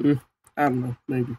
Mm, I don't know, maybe.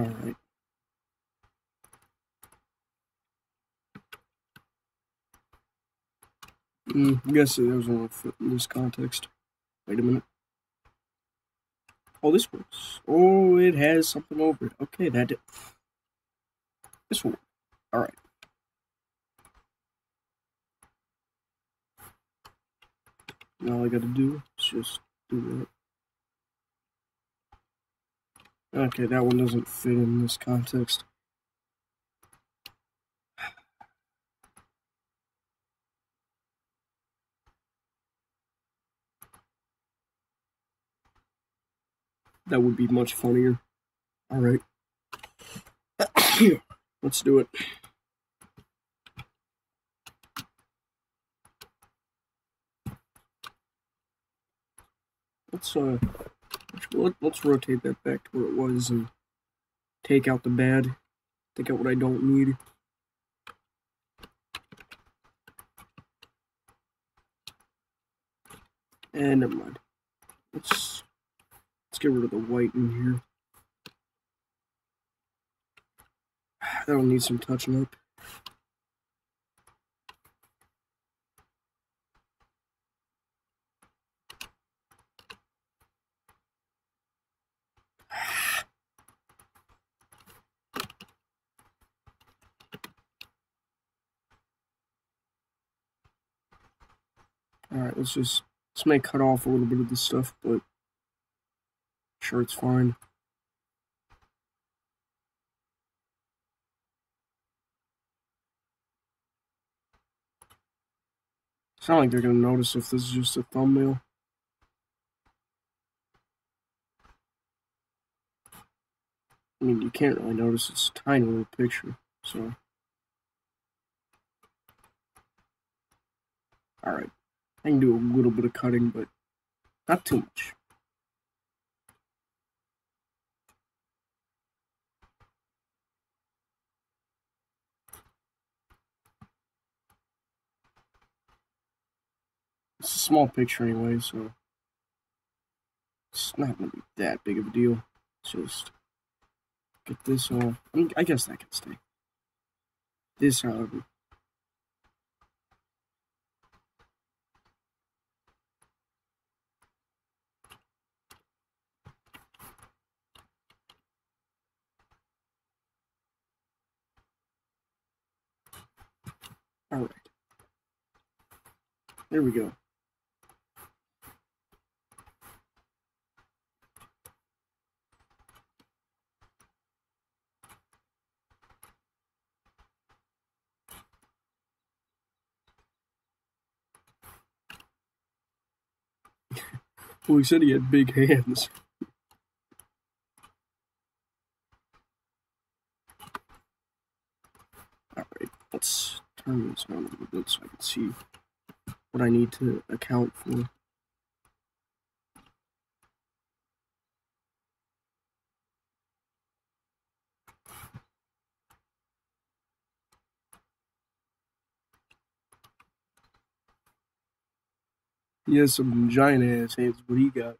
All right. Mm, I guess there's only fit in this context. Wait a minute. Oh, this works. Oh, it has something over it. Okay, that did. This will work. All right. Now all I gotta do is just do that. Okay, that one doesn't fit in this context. That would be much funnier. All right. Let's do it. Let's uh, let, let's rotate that back to where it was and take out the bad. Take out what I don't need. And never mind. Let's let's get rid of the white in here. That'll need some touching up. Let's just, this may cut off a little bit of this stuff, but I'm sure it's fine. It's not like they're gonna notice if this is just a thumbnail. I mean, you can't really notice it's a tiny little picture, so. Alright. I can do a little bit of cutting, but not too much. It's a small picture anyway, so it's not gonna be that big of a deal. Just get this off. I, mean, I guess that can stay. This, however, All right. There we go. well, he said he had big hands. All right, let's turn this around a little bit so I can see what I need to account for. He has some giant ass hands, what he got.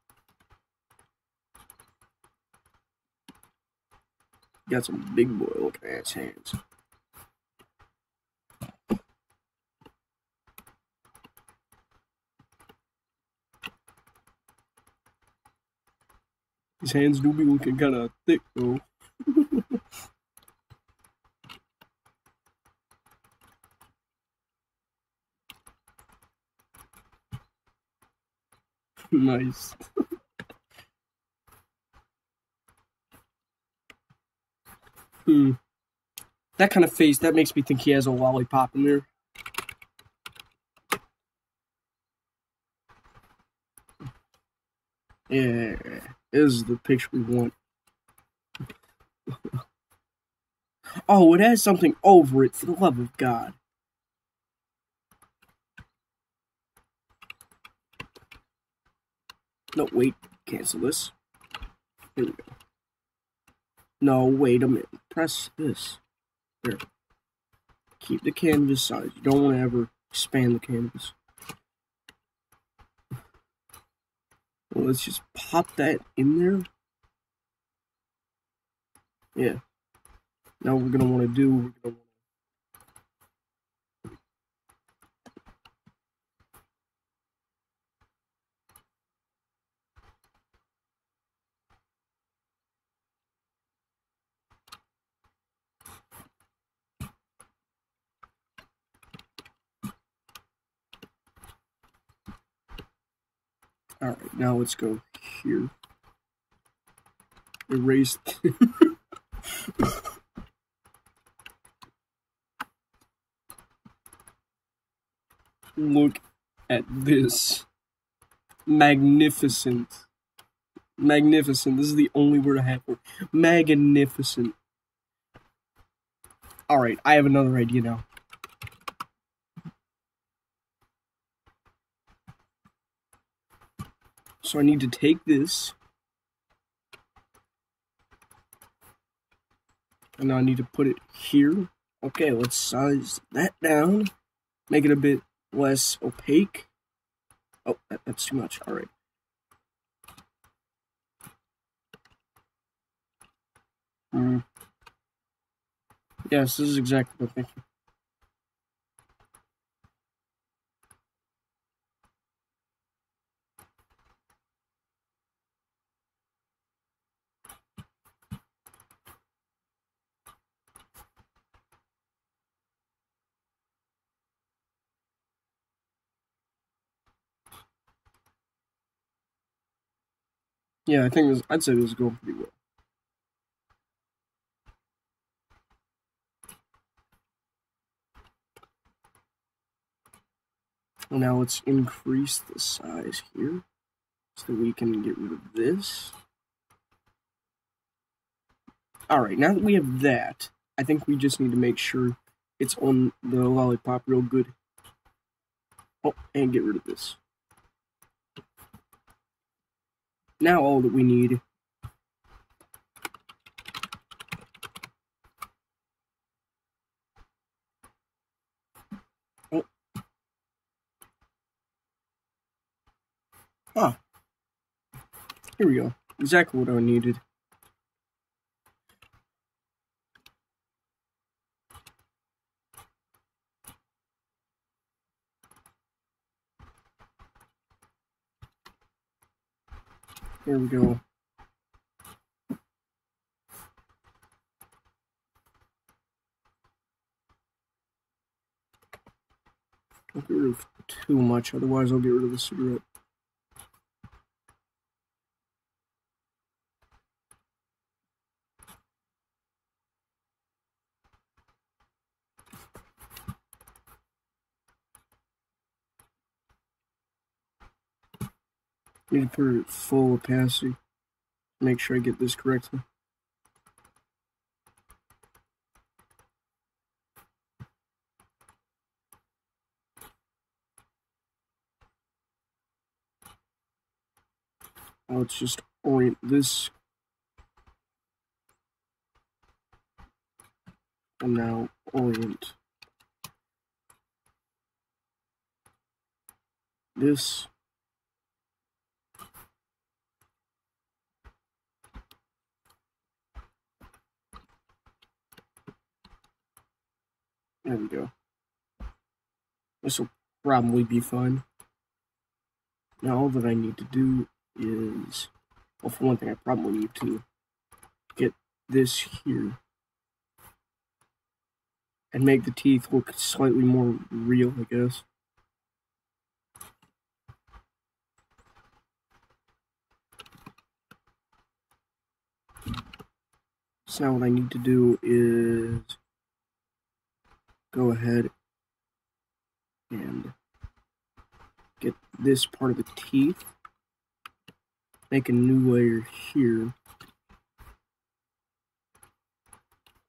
Got some big boy looking ass hands. His hands do be looking kind of thick though. nice. hmm. That kind of face, that makes me think he has a lollipop in there. Yeah, this is the picture we want. oh, it has something over it, for the love of God. No, wait, cancel this. Here we go. No, wait a minute. Press this. There. Keep the canvas size. You don't want to ever expand the canvas. Well, let's just pop that in there. Yeah. Now we're gonna want to do. Gonna Alright, now let's go here. Erase. Look at this. Magnificent. Magnificent. This is the only word I have for magnificent. Alright, I have another idea now. So I need to take this. And now I need to put it here. Okay, let's size that down. Make it a bit less opaque. Oh, that, that's too much. All right. Mm. Yes, this is exactly what I'm thinking. Yeah, I think was, I'd say this is going pretty well. Now let's increase the size here so we can get rid of this. Alright, now that we have that, I think we just need to make sure it's on the lollipop real good. Oh, and get rid of this. Now all that we need Oh. Ah. Here we go. Exactly what I needed. There we go. Don't get rid of too much, otherwise I'll get rid of the cigarette. Need to put it full opacity. Make sure I get this correctly. Now Let's just orient this. And now orient this. There we go. This will probably be fun. Now all that I need to do is, well for one thing I probably need to get this here and make the teeth look slightly more real, I guess. So now what I need to do is go ahead and get this part of the teeth make a new layer here.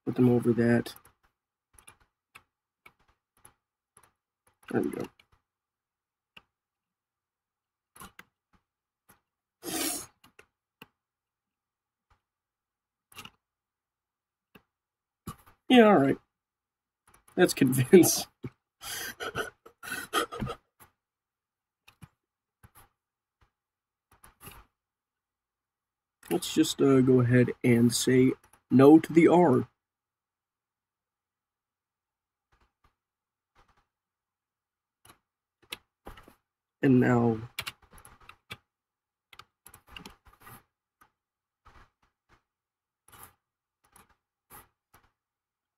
Put them over that. There we go. Yeah, alright. That's convince. Let's just uh, go ahead and say no to the R. And now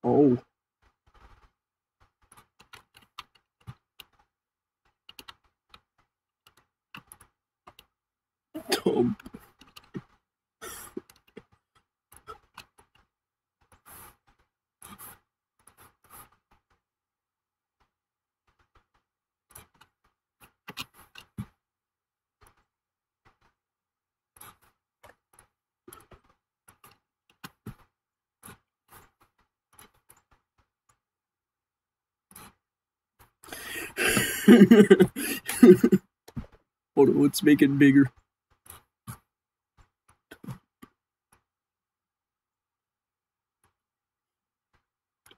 Oh. Dumb. Hold on, let's make it bigger.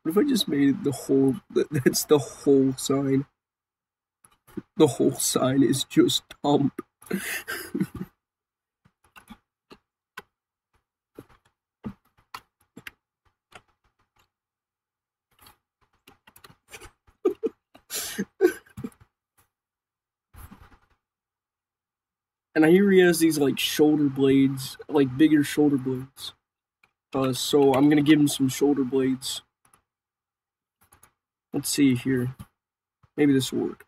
What if I just made the whole, that's the whole sign. The whole sign is just dump. and I hear he has these like shoulder blades, like bigger shoulder blades. Uh, so I'm gonna give him some shoulder blades. Let's see here. Maybe this will work.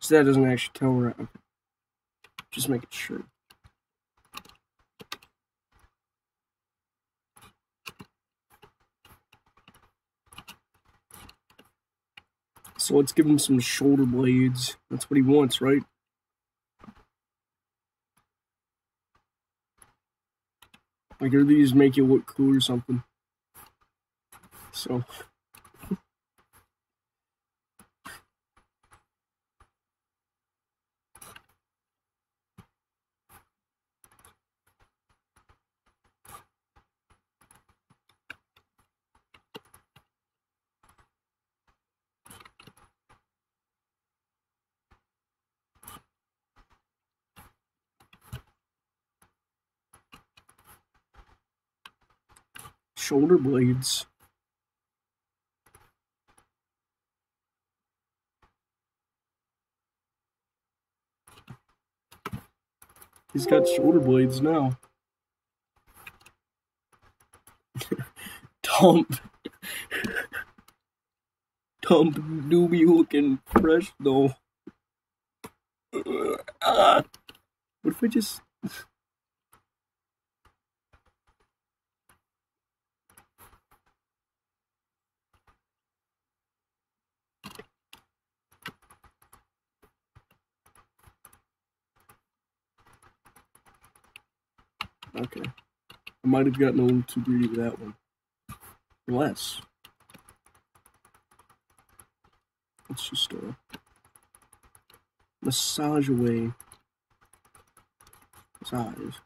So that doesn't actually tell right. Okay. Just make it sure. So let's give him some shoulder blades. That's what he wants, right? Like, or these make you look cool or something. So. Shoulder blades. He's got shoulder blades now. Dump. Dump doobie looking fresh though. Uh, what if I just Okay. I might have gotten a little too greedy with that one. Less. Let's just uh, massage away his eyes.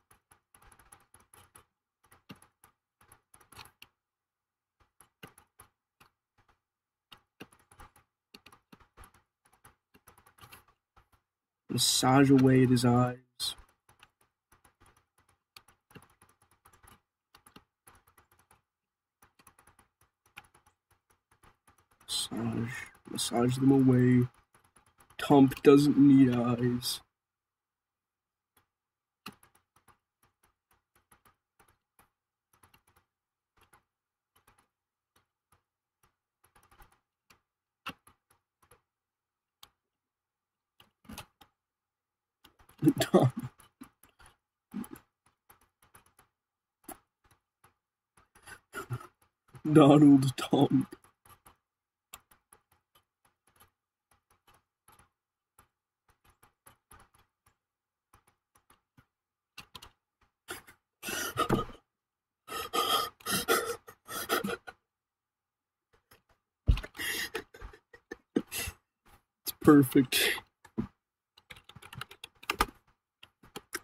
Massage away his eyes. Massage, massage them away. Tump doesn't need eyes. Donald Tump. Perfect.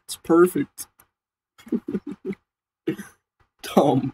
It's perfect. Dumb.